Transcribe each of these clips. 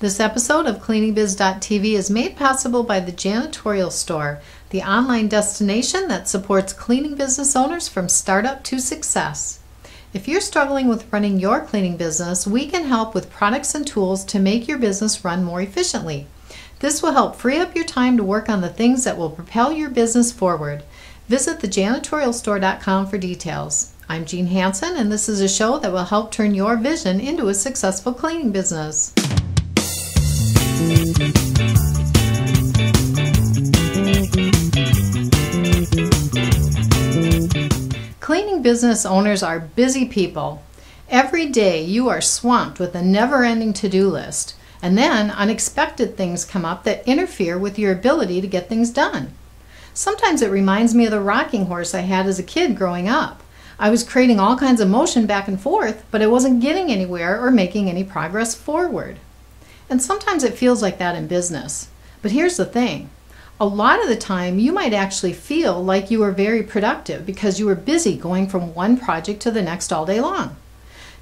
This episode of CleaningBiz.tv is made possible by the Janitorial Store, the online destination that supports cleaning business owners from startup to success. If you're struggling with running your cleaning business, we can help with products and tools to make your business run more efficiently. This will help free up your time to work on the things that will propel your business forward. Visit thejanitorialstore.com for details. I'm Jean Hanson, and this is a show that will help turn your vision into a successful cleaning business. Business owners are busy people. Every day you are swamped with a never ending to do list, and then unexpected things come up that interfere with your ability to get things done. Sometimes it reminds me of the rocking horse I had as a kid growing up. I was creating all kinds of motion back and forth, but I wasn't getting anywhere or making any progress forward. And sometimes it feels like that in business. But here's the thing a lot of the time, you might actually feel like you were very productive because you were busy going from one project to the next all day long.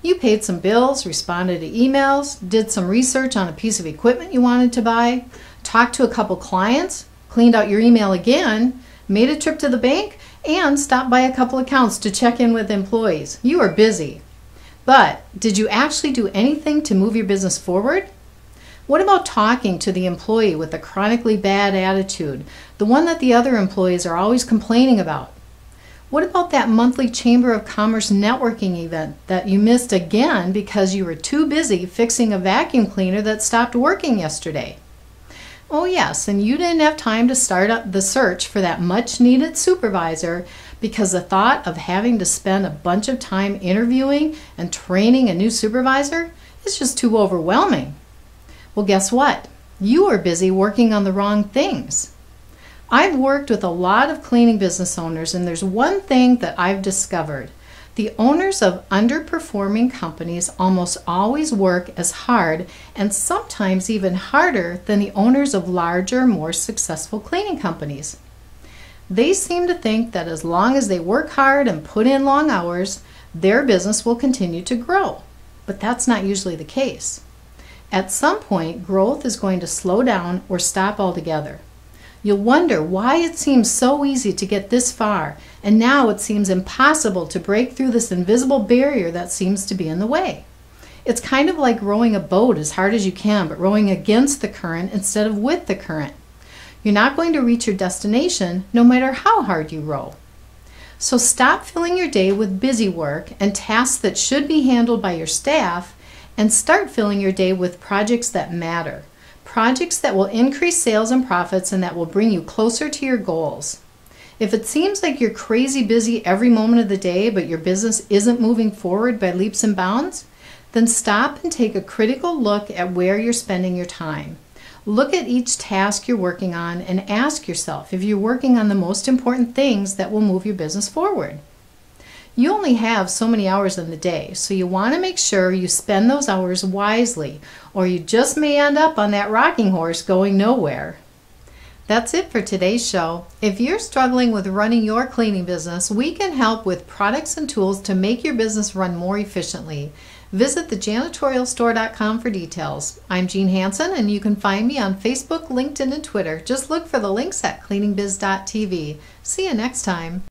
You paid some bills, responded to emails, did some research on a piece of equipment you wanted to buy, talked to a couple clients, cleaned out your email again, made a trip to the bank, and stopped by a couple accounts to check in with employees. You are busy. But did you actually do anything to move your business forward? What about talking to the employee with a chronically bad attitude, the one that the other employees are always complaining about? What about that monthly Chamber of Commerce networking event that you missed again because you were too busy fixing a vacuum cleaner that stopped working yesterday? Oh, yes, and you didn't have time to start up the search for that much needed supervisor because the thought of having to spend a bunch of time interviewing and training a new supervisor is just too overwhelming. Well, guess what? You are busy working on the wrong things. I've worked with a lot of cleaning business owners, and there's one thing that I've discovered. The owners of underperforming companies almost always work as hard and sometimes even harder than the owners of larger, more successful cleaning companies. They seem to think that as long as they work hard and put in long hours, their business will continue to grow. But that's not usually the case. At some point, growth is going to slow down or stop altogether. You'll wonder why it seems so easy to get this far, and now it seems impossible to break through this invisible barrier that seems to be in the way. It's kind of like rowing a boat as hard as you can, but rowing against the current instead of with the current. You're not going to reach your destination no matter how hard you row. So stop filling your day with busy work and tasks that should be handled by your staff and start filling your day with projects that matter. Projects that will increase sales and profits and that will bring you closer to your goals. If it seems like you're crazy busy every moment of the day, but your business isn't moving forward by leaps and bounds, then stop and take a critical look at where you're spending your time. Look at each task you're working on and ask yourself if you're working on the most important things that will move your business forward. You only have so many hours in the day, so you want to make sure you spend those hours wisely, or you just may end up on that rocking horse going nowhere. That's it for today's show. If you're struggling with running your cleaning business, we can help with products and tools to make your business run more efficiently. Visit thejanitorialstore.com for details. I'm Jean Hanson, and you can find me on Facebook, LinkedIn, and Twitter. Just look for the links at cleaningbiz.tv. See you next time.